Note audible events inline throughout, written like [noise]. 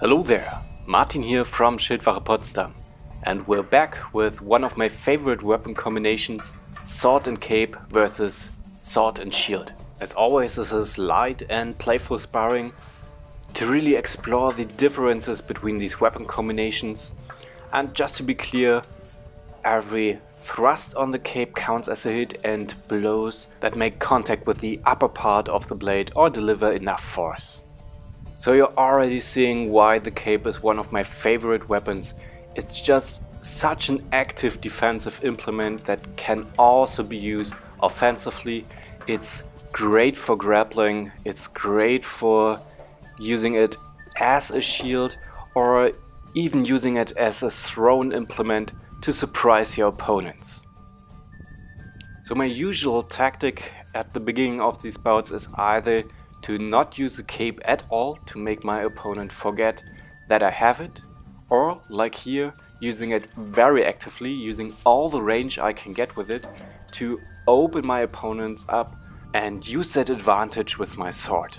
Hello there, Martin here from Schildwache Potsdam and we're back with one of my favorite weapon combinations Sword and Cape versus Sword and Shield. As always this is light and playful sparring to really explore the differences between these weapon combinations and just to be clear every thrust on the cape counts as a hit and blows that make contact with the upper part of the blade or deliver enough force. So you're already seeing why the cape is one of my favorite weapons. It's just such an active defensive implement that can also be used offensively. It's great for grappling, it's great for using it as a shield or even using it as a thrown implement to surprise your opponents. So my usual tactic at the beginning of these bouts is either to not use the cape at all to make my opponent forget that I have it, or like here, using it very actively, using all the range I can get with it to open my opponents up and use that advantage with my sword.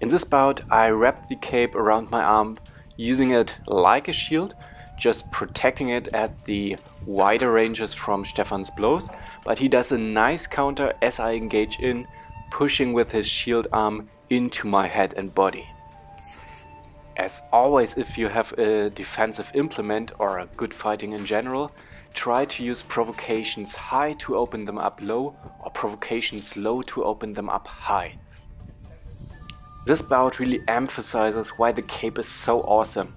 In this bout I wrapped the cape around my arm using it like a shield, just protecting it at the wider ranges from Stefan's blows, but he does a nice counter as I engage in, pushing with his shield arm into my head and body. As always if you have a defensive implement or a good fighting in general, try to use provocations high to open them up low or provocations low to open them up high. This bout really emphasizes why the cape is so awesome.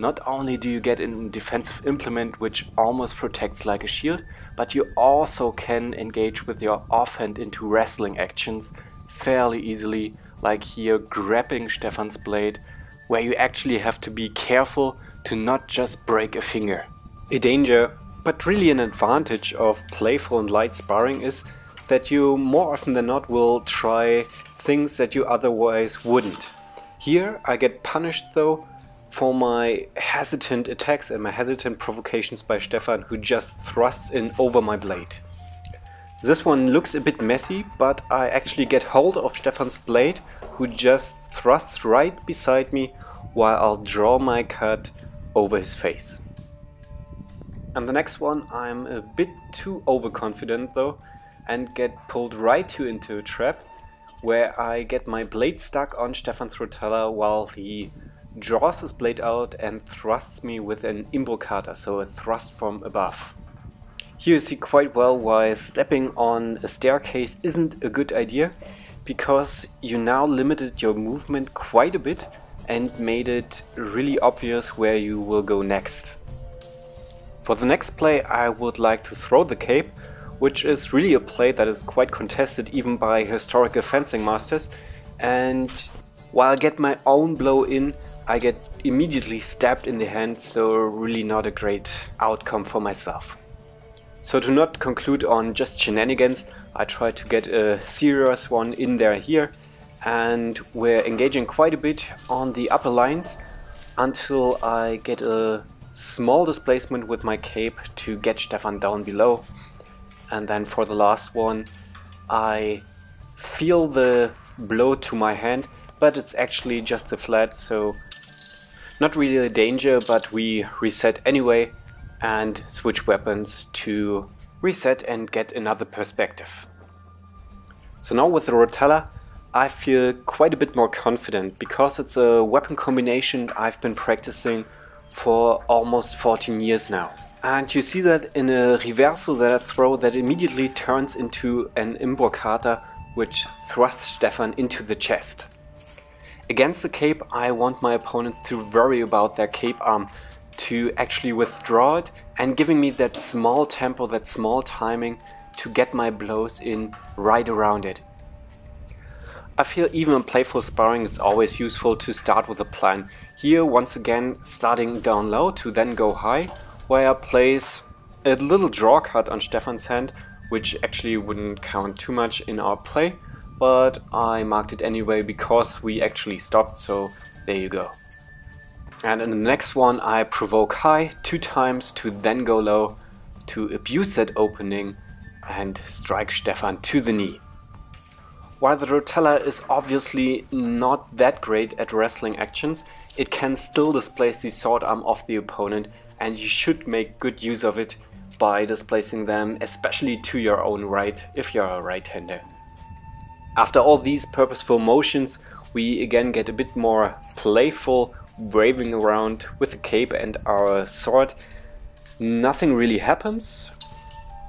Not only do you get a defensive implement which almost protects like a shield, but you also can engage with your offhand into wrestling actions fairly easily, like here grabbing Stefan's blade, where you actually have to be careful to not just break a finger. A danger, but really an advantage of playful and light sparring is that you more often than not will try things that you otherwise wouldn't. Here I get punished though for my hesitant attacks and my hesitant provocations by Stefan who just thrusts in over my blade. This one looks a bit messy, but I actually get hold of Stefan's blade who just thrusts right beside me while I'll draw my cut over his face. And the next one I'm a bit too overconfident though and get pulled right to into a trap where I get my blade stuck on Stefan's rotella while he draws his blade out and thrusts me with an imbroccata, so a thrust from above. Here you see quite well why stepping on a staircase isn't a good idea, because you now limited your movement quite a bit and made it really obvious where you will go next. For the next play I would like to throw the cape, which is really a play that is quite contested even by historical fencing masters. And while I get my own blow in, I get immediately stabbed in the hand, so really not a great outcome for myself. So to not conclude on just shenanigans, I try to get a serious one in there here and we're engaging quite a bit on the upper lines until I get a small displacement with my cape to get Stefan down below and then for the last one I feel the blow to my hand but it's actually just a flat so not really a danger but we reset anyway and switch weapons to reset and get another perspective. So now with the Rotella I feel quite a bit more confident because it's a weapon combination I've been practicing for almost 14 years now. And you see that in a reverso that I throw that immediately turns into an imbroccata which thrusts Stefan into the chest. Against the cape I want my opponents to worry about their cape arm to actually withdraw it and giving me that small tempo, that small timing to get my blows in right around it. I feel even in playful sparring it's always useful to start with a plan. Here once again starting down low to then go high where I place a little draw cut on Stefan's hand, which actually wouldn't count too much in our play, but I marked it anyway because we actually stopped, so there you go. And in the next one I provoke high two times to then go low to abuse that opening and strike Stefan to the knee. While the Rotella is obviously not that great at wrestling actions, it can still displace the sword arm of the opponent and you should make good use of it by displacing them, especially to your own right if you're a right-hander. After all these purposeful motions, we again get a bit more playful, waving around with the cape and our sword. Nothing really happens.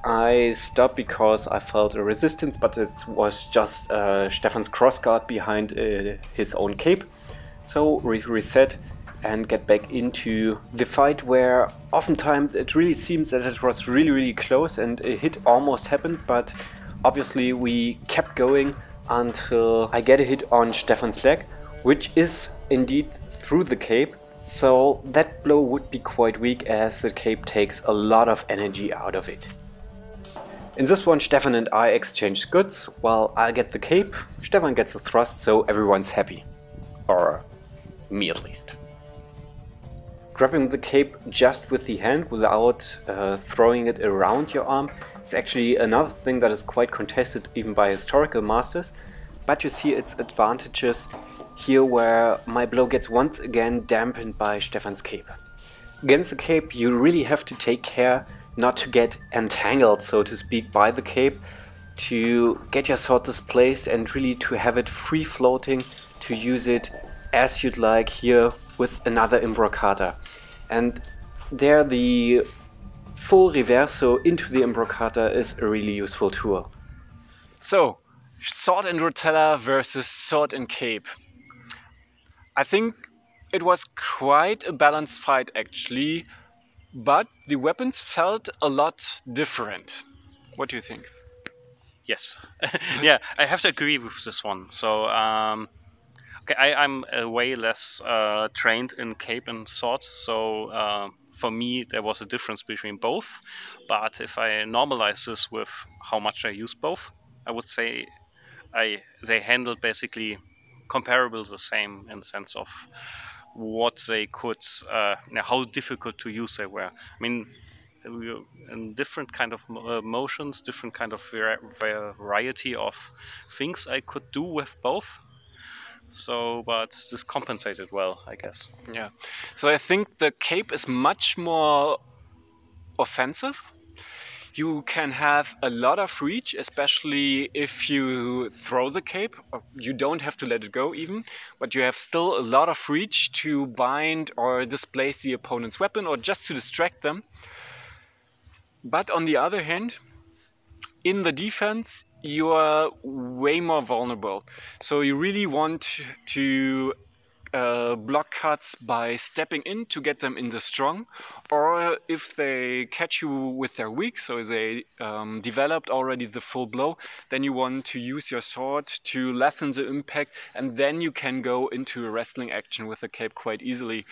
I stopped because I felt a resistance, but it was just uh, Stefan's crossguard behind uh, his own cape. So we reset and get back into the fight where oftentimes it really seems that it was really really close and a hit almost happened but obviously we kept going until I get a hit on Stefan's leg which is indeed through the cape so that blow would be quite weak as the cape takes a lot of energy out of it. In this one Stefan and I exchange goods, while I get the cape, Stefan gets the thrust so everyone's happy. Or me at least. Grabbing the cape just with the hand without uh, throwing it around your arm is actually another thing that is quite contested even by historical masters, but you see its advantages here where my blow gets once again dampened by Stefan's cape. Against the cape you really have to take care not to get entangled so to speak by the cape, to get your sword displaced and really to have it free floating to use it as you'd like here with another Imbroccata. And there the full reverso into the Imbroccata is a really useful tool. So, Sword and Rotella versus Sword and Cape. I think it was quite a balanced fight actually, but the weapons felt a lot different. What do you think? Yes, [laughs] yeah, I have to agree with this one. So um, Okay, I, am uh, way less uh, trained in cape and sword, so uh, for me there was a difference between both. But if I normalize this with how much I use both, I would say I they handled basically comparable the same in sense of what they could, uh, how difficult to use they were. I mean, in different kind of uh, motions, different kind of variety of things I could do with both. So, but this compensated well, I guess. Yeah. So I think the cape is much more offensive. You can have a lot of reach, especially if you throw the cape. Uh, you don't have to let it go even, but you have still a lot of reach to bind or displace the opponent's weapon or just to distract them. But on the other hand, in the defense, you are way more vulnerable. So you really want to uh, block cuts by stepping in to get them in the strong, or if they catch you with their weak, so they um, developed already the full blow, then you want to use your sword to lessen the impact, and then you can go into a wrestling action with the cape quite easily.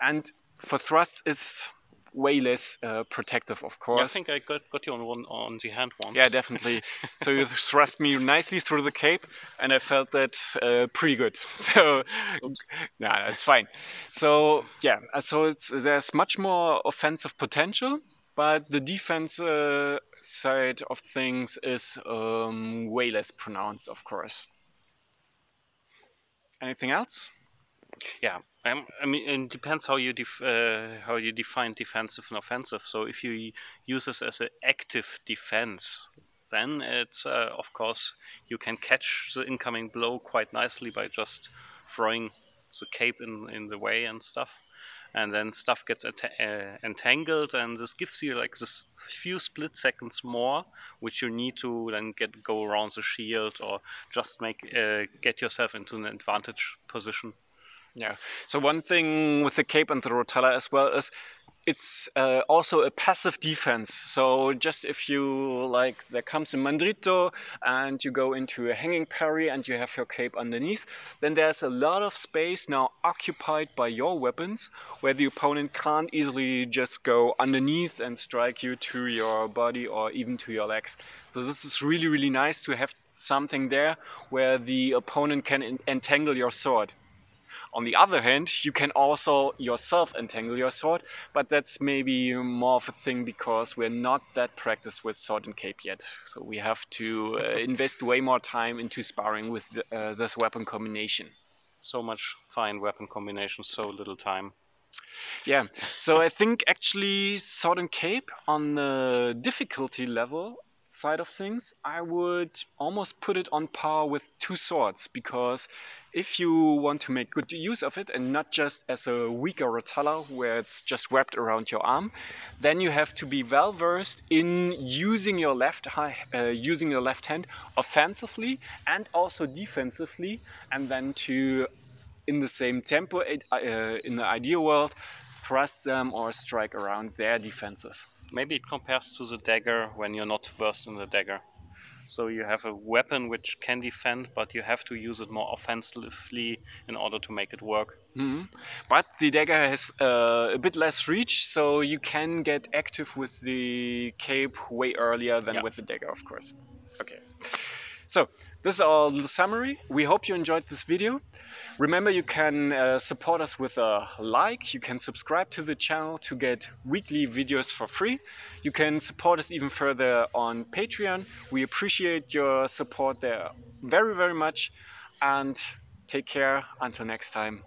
And for thrust, it's way less uh, protective, of course. Yeah, I think I got, got you on one on the hand one. Yeah, definitely. [laughs] so you thrust me nicely through the cape, and I felt that uh, pretty good. [laughs] So, nah, that's fine. So yeah, uh, so it's there's much more offensive potential, but the defense uh, side of things is um, way less pronounced, of course. Anything else? Yeah, um, I mean, it depends how you def uh, how you define defensive and offensive. So if you use this as an active defense, then it's uh, of course you can catch the incoming blow quite nicely by just throwing the cape in in the way and stuff, and then stuff gets uh, entangled, and this gives you like this few split seconds more, which you need to then get go around the shield or just make uh, get yourself into an advantage position. Yeah. So one thing with the cape and the rotella as well is it's uh, also a passive defense. So just if you like, there comes a mandrito and you go into a hanging parry and you have your cape underneath, then there's a lot of space now occupied by your weapons where the opponent can't easily just go underneath and strike you to your body or even to your legs. So this is really, really nice to have something there where the opponent can entangle your sword. On the other hand, you can also yourself entangle your sword, but that's maybe more of a thing because we're not that practiced with sword and cape yet. So we have to uh, invest way more time into sparring with the, uh, this weapon combination. So much fine weapon combination, so little time. Yeah, so I think actually Sword and Cape on the difficulty level side of things, I would almost put it on par with two swords because if you want to make good use of it and not just as a weaker rotella where it's just wrapped around your arm, then you have to be well versed in using your left uh, using your left hand offensively and also defensively, and then to in the same tempo uh, in the ideal world thrust them or strike around their defenses. Maybe it compares to the dagger when you're not versed in the dagger. So you have a weapon which can defend, but you have to use it more offensively in order to make it work. Mm-hmm. But the dagger has uh, a bit less reach, so you can get active with the cape way earlier than yeah. with the dagger, of course. Okay. So this is the summary. We hope you enjoyed this video. Remember you can uh, support us with a like, you can subscribe to the channel to get weekly videos for free. You can support us even further on Patreon. We appreciate your support there very, very much and take care until next time.